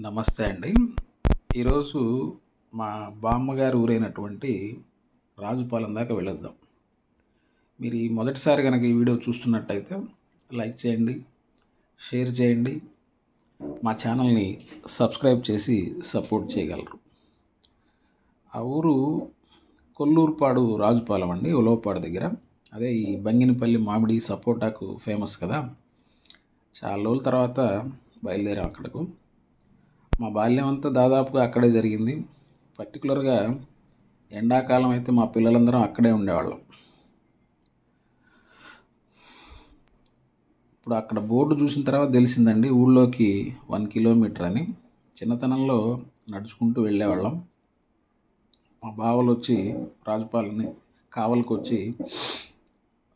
నమస్తే అండి. ఈరోజు మా బామ్మగారి ఊరైనటువంటి రాజుపాలెం దాకా వెళ్ళొద్దాం. మీరు ఈ మొదటిసారి కనుక ఈ వీడియో చూస్తున్నట్టయితే లైక్ చేయండి షేర్ చేయండి మా ఛానల్ని సబ్స్క్రైబ్ చేసి సపోర్ట్ చేయగలరు. ఆ ఊరు కొల్లూరుపాడు రాజుపాలెం అండి ఉలవపాడు దగ్గర. అదే ఈ బంగినపల్లి మామిడి సపోటాకు ఫేమస్ కదా. చాలా రోజుల తర్వాత బయలుదేరాం అక్కడకు. మా బాల్యం అంతా దాదాపుగా అక్కడే జరిగింది. పర్టికులర్గా ఎండాకాలం అయితే మా పిల్లలందరం అక్కడే ఉండేవాళ్ళం. ఇప్పుడు అక్కడ బోర్డు చూసిన తర్వాత తెలిసిందండి ఊళ్ళోకి వన్ కిలోమీటర్ అని. చిన్నతనంలో నడుచుకుంటూ వెళ్ళేవాళ్ళం. మా బావలు వచ్చి రాజుపాలెని కావలికి వచ్చి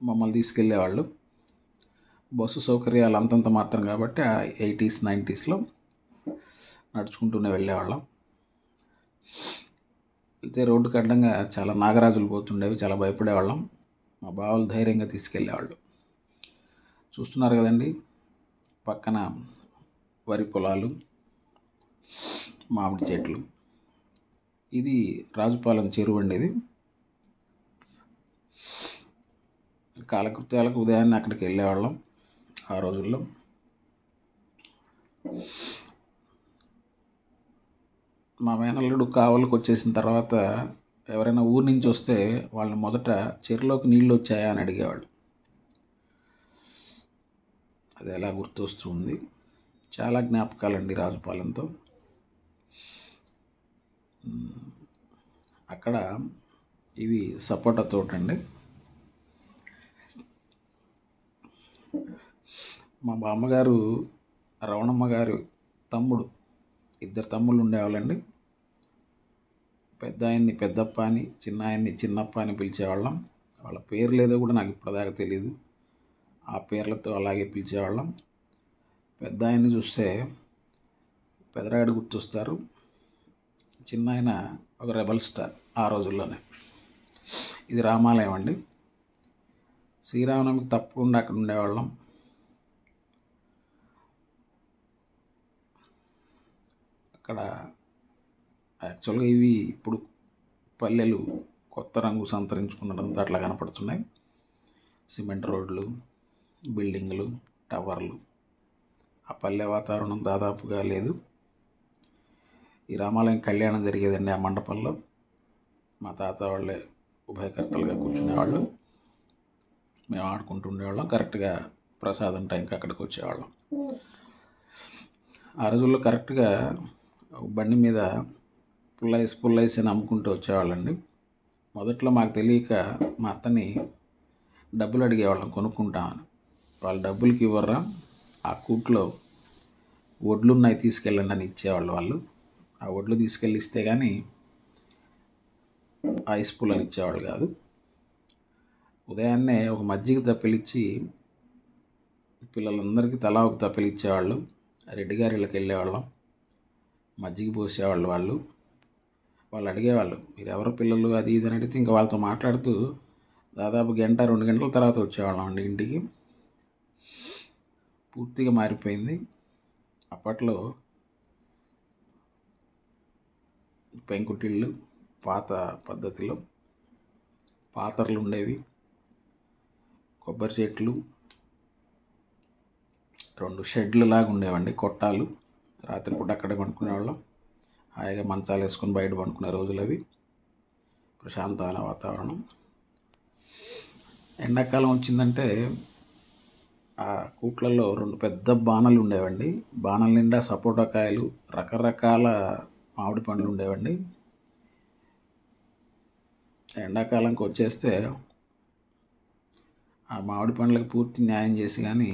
మమ్మల్ని తీసుకెళ్ళేవాళ్ళు. బస్సు సౌకర్యాలు అంతంత మాత్రం కాబట్టి ఆ ఎయిటీస్ నైంటీస్లో నడుచుకుంటూనే వెళ్ళేవాళ్ళం. అయితే రోడ్డుకి అడ్డంగా చాలా నాగరాజులు పోతుండేవి చాలా భయపడేవాళ్ళం. మా బావలు ధైర్యంగా తీసుకెళ్ళేవాళ్ళు. చూస్తున్నారు కదండి పక్కన వరి పొలాలు మామిడి చెట్లు. ఇది రాజుపాలెం చెరువు అండి ఇది. కాలకృత్యాలకు ఉదయాన్నే అక్కడికి వెళ్ళేవాళ్ళం ఆ రోజుల్లో. మా మేనల్లుడు కావలికి వచ్చేసిన తర్వాత ఎవరైనా ఊరి నుంచి వస్తే వాళ్ళని మొదట చెరువులోకి నీళ్ళు వచ్చాయా అని అడిగేవాళ్ళు. అది ఎలా గుర్తొస్తుంది చాలా జ్ఞాపకాలండి రాజుపాలెంతో. అక్కడ ఇవి సపోటా తోట అండి మా బామ్మగారు రవణమ్మ గారు తమ్ముడు ఇద్దరు తమ్ముళ్ళు ఉండేవాళ్ళండి. పెద్ద ఆయన్ని పెద్దప్ప అని చిన్న ఆయన్ని చిన్నప్ప అని పిలిచేవాళ్ళం. వాళ్ళ పేర్లు ఏదో కూడా నాకు ఇప్పటిదాకా తెలియదు ఆ పేర్లతో అలాగే పిలిచేవాళ్ళం. పెద్ద ఆయన్ని చూస్తే పెదరాయుడు గుర్తొస్తారు. చిన్న ఆయన ఒక రెబల్ స్టార్ ఆ రోజుల్లోనే. ఇది రామాలయం అండి. శ్రీరామనవమికి తప్పకుండా అక్కడ ఉండేవాళ్ళం. అక్కడ యాక్చువల్గా ఇవి ఇప్పుడు పల్లెలు కొత్త రంగు సంతరించుకున్నదంతా అట్లా కనపడుతున్నాయి. సిమెంట్ రోడ్లు బిల్డింగ్లు టవర్లు. ఆ పల్లె వాతావరణం దాదాపుగా లేదు. ఈ రామాలయం కళ్యాణం జరిగేదండి ఆ మండపంలో. మా తాత వాళ్ళే ఉభయకర్తలుగా కూర్చునేవాళ్ళు. మేము ఆడుకుంటూ ఉండేవాళ్ళం. కరెక్ట్గా ప్రసాదం టైంకి అక్కడికి వచ్చేవాళ్ళం. ఆ రోజుల్లో కరెక్ట్గా బండి మీద పుల్లైస్ పుల్లైస్ అని అమ్ముకుంటూ వచ్చేవాళ్ళండి. మొదట్లో మాకు తెలియక మా అత్తని డబ్బులు అడిగేవాళ్ళం కొనుక్కుంటామని. వాళ్ళు డబ్బులకి ఇవ్వరా ఆ కూట్లో వడ్లు ఉన్నాయి తీసుకెళ్ళండి అని ఇచ్చేవాళ్ళు వాళ్ళు. ఆ వడ్లు తీసుకెళ్ళి ఇస్తే కానీ ఐస్ పుల్లలు ఇచ్చేవాళ్ళు కాదు. ఉదయాన్నే ఒక మజ్జిగ తప్పిలిచ్చి పిల్లలందరికీ తలా ఒక తప్పిలిచ్చేవాళ్ళు. రెడ్డి గారి ఇళ్ళకి వెళ్ళేవాళ్ళం మజ్జిగ పోసేవాళ్ళు వాళ్ళు. వాళ్ళు అడిగేవాళ్ళు మీరు ఎవరు పిల్లలు? అది ఇది అని అడిగితే ఇంకా వాళ్ళతో మాట్లాడుతూ దాదాపు గంట రెండు గంటల తర్వాత వచ్చేవాళ్ళం అండి ఇంటికి. పూర్తిగా మారిపోయింది. అప్పట్లో పెంకుటిళ్ళు పాత పద్ధతిలో పాతరలు ఉండేవి. కొబ్బరి చెట్లు రెండు షెడ్లు లాగా ఉండేవండి కొట్టాలు. రాత్రిపూట అక్కడే వాళ్ళం హాయిగా మంచాలు వేసుకొని బయట పండుకునే రోజులు అవి. ప్రశాంతమైన వాతావరణం. ఎండాకాలం వచ్చిందంటే ఆ కూట్లలో రెండు పెద్ద బాణలు ఉండేవండి. బాణల నిండా సపోటా కాయలు రకరకాల మామిడి పండ్లు ఉండేవండి. ఎండాకాలంకి వచ్చేస్తే ఆ మామిడి పండ్లకు పూర్తి న్యాయం చేసి కానీ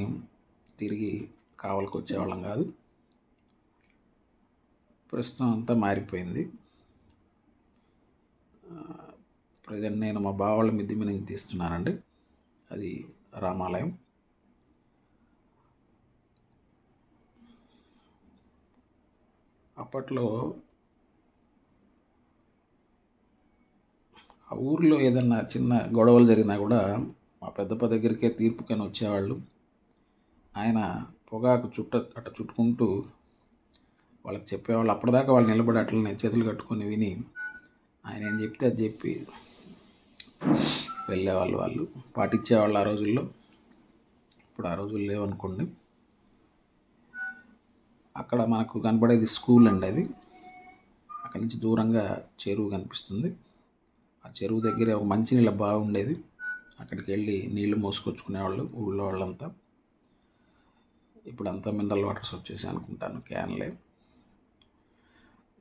తిరిగి కావలికి వచ్చేవాళ్ళం కాదు. ప్రస్తుతం అంతా మారిపోయింది. ప్రజెంట్ నేను మా బావాళ్ళ మిద్ది మీద నుంచి తీస్తున్నానండి. అది రామాలయం. అప్పట్లో ఆ ఊర్లో ఏదన్నా చిన్న గొడవలు జరిగినా కూడా మా పెద్దప్ప దగ్గరికే తీర్పుకని వచ్చేవాళ్ళు. ఆయన పొగాకు చుట్ట అట్ట చుట్టుకుంటూ వాళ్ళకి చెప్పేవాళ్ళు అప్పటిదాకా వాళ్ళు నిలబడి అట్లనే చేతులు కట్టుకొని విని ఆయన ఏం చెప్తే అది చెప్పి వెళ్ళేవాళ్ళు వాళ్ళు. పాటించేవాళ్ళు ఆ రోజుల్లో. ఇప్పుడు ఆ రోజులు లేవనుకోండి. అక్కడ మనకు కనపడేది స్కూల్ అండి అది. అక్కడి నుంచి దూరంగా చెరువు కనిపిస్తుంది. ఆ చెరువు దగ్గర ఒక మంచినీళ్ళ బాగుండేది అక్కడికి వెళ్ళి నీళ్ళు మోసుకొచ్చుకునేవాళ్ళు ఊళ్ళో వాళ్ళంతా. ఇప్పుడు అంతా మినరల్ వాటర్స్ వచ్చేసి అనుకుంటాను క్యాన్లే.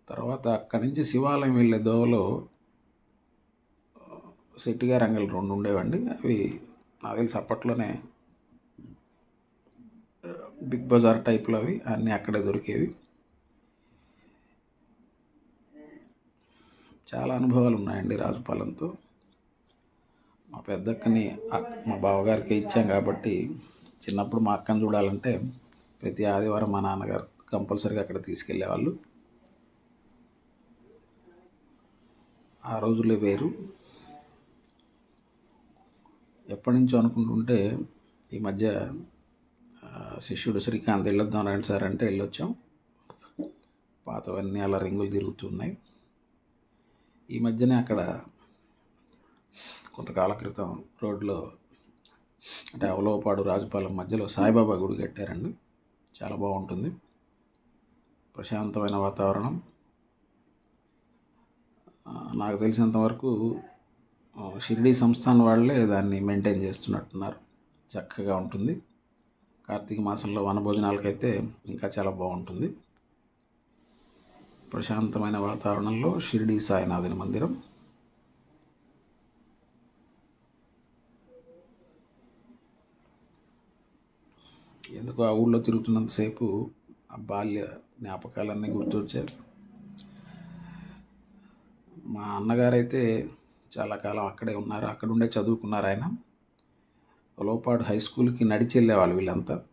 తర్వాత అక్కడి నుంచి శివాలయం వెళ్ళే దోవలో సెట్టిగా రంగలు రెండు ఉండేవండి. అవి నాకు తెలిసి అప్పట్లోనే బిగ్ బజార్ టైప్లో అవి అన్నీ అక్కడే దొరికేవి. చాలా అనుభవాలు ఉన్నాయండి రాజుపాలెంతో. మా పెద్దక్కని మా బావగారికి ఇచ్చాం కాబట్టి చిన్నప్పుడు మా అక్కని చూడాలంటే ప్రతి ఆదివారం మా నాన్నగారు కంపల్సరీగా అక్కడ తీసుకెళ్ళేవాళ్ళు. ఆ రోజులే వేరు. ఎప్పటి నుంచో అనుకుంటుంటే ఈ మధ్య శిష్యుడు శ్రీకాంత్ వెళ్ళొద్దాం రండి సార్ అంటే వెళ్ళొచ్చాం పాతవన్నీ అలా రింగులు తిరుగుతున్నాయి. ఈ మధ్యనే అక్కడ కొంతకాల క్రితం రోడ్లో అంటే అవలోపాడు రాజపాలెం మధ్యలో సాయిబాబా గుడి కట్టారండి. చాలా బాగుంటుంది. ప్రశాంతమైన వాతావరణం. నాకు తెలిసినంత వరకు షిరిడి సంస్థాన్ వాళ్ళే దాన్ని మెయింటైన్ చేస్తున్నట్టున్నారు. చక్కగా ఉంటుంది. కార్తీక మాసంలో వనభోజనాలకైతే ఇంకా చాలా బాగుంటుంది. ప్రశాంతమైన వాతావరణంలో షిరిడి సాయినాథుని మందిరం. ఎందుకు ఆ ఊళ్ళో తిరుగుతున్నంతసేపు ఆ బాల్య జ్ఞాపకాలన్నీ గుర్తొచ్చారు మా అన్నగారైతే చాలా కాలం అక్కడే ఉన్నారు. అక్కడ ఉండే చదువుకున్నారు ఆయన. లోపాడు హై స్కూల్కి నడిచి వెళ్ళేవాళ్ళు వీళ్ళంతా.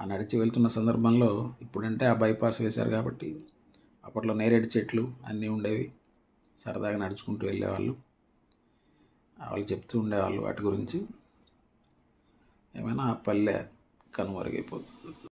ఆ నడిచి వెళ్తున్న సందర్భంలో ఇప్పుడంటే ఆ బైపాస్ వేశారు కాబట్టి అప్పట్లో నేరేడు చెట్లు అన్నీ ఉండేవి. సరదాగా నడుచుకుంటూ వెళ్ళేవాళ్ళు. వాళ్ళు చెప్తూ ఉండేవాళ్ళు వాటి గురించి. ఏమైనా ఆ పల్లె కనుమరుగైపోతుంది.